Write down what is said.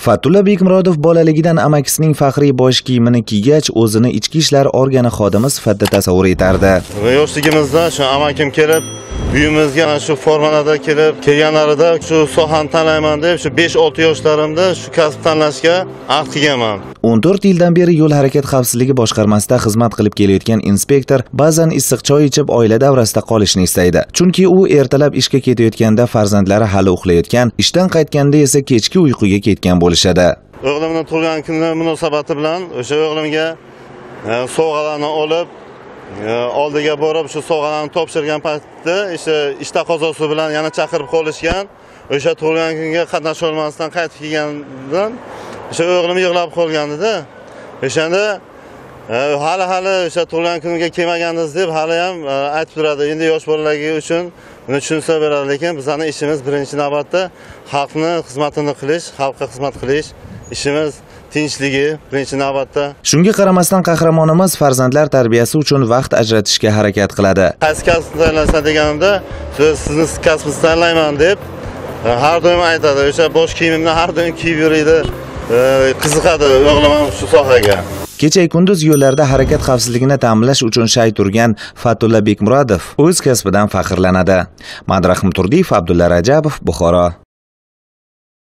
Fatulla Bekmurodov bolaligidan amakisining faxriy bosh kiyimini kiygach, o'zini ichki ishlar organi xodimi sifatida tasavvur etardi. yoshligimizda shu amakim kelib uyimizga mana shu formalarda kelib kelganlarida shu sohani tanlayman deb shu 5-6 yoshlarimda shu kasb tanlashga ahd qilganman 14 yildan beri yo'l harakat xavfsizligi boshqarmasida xizmat qilib kelayotgan inspektor ba'zan issiq choy ichib oila davrasida qolishni istaydi. Chunki u ertalab ishga ketayotganda farzandlari hali uxlayotgan, ishdan qaytganda esa kechki uyquga ketgan bo'lishadi. o'g'limni tug'ilgan kuni munosabati bilan o'sha o'g'limga e, sovg'alarni olib oldiga borib shu sovg'alarni topshirgan paytda o'sha ish taqozosi bilan yana chaqirib qolishgan o'sha tug'ilgan kunga qatnasholmasdan qaytib kelgandan o'sha o'g'lim yig'lab qolgandida o'shanda e, hali hali o'sha tug'ilgan kunimga kelmagansiz deb hali ham e, aytib turadi endi yosh bolalarga uchun buni tushunsa bo'ladi lekin bizani ishimiz birinchi navbatda xalqni xizmatini qilish xalqqa xizmat qilish ishimiz. Tinchligi birinchi navbatda Shunga qaramasdan qahramonimiz farzandlar tarbiyasi uchun vaqt ajratishga harakat qiladi. qaysi kasb tanlaysan deganimda "Siz- sizni kasbingizni tanlayman deb e, har doim aytadi o'sha bosh kiyimimni har doim kiyib yuriydi e, qiziqadi o'g'lim ham shu sohaga Kecha kunduz yo'llarda harakat xavfsizligini ta'minlash uchun shay turgan Fatulla Bekmurodov o'z kasbidan faxrlanadi. Madrahim Turdiyev, Abdulla Rajabov, Buxoro.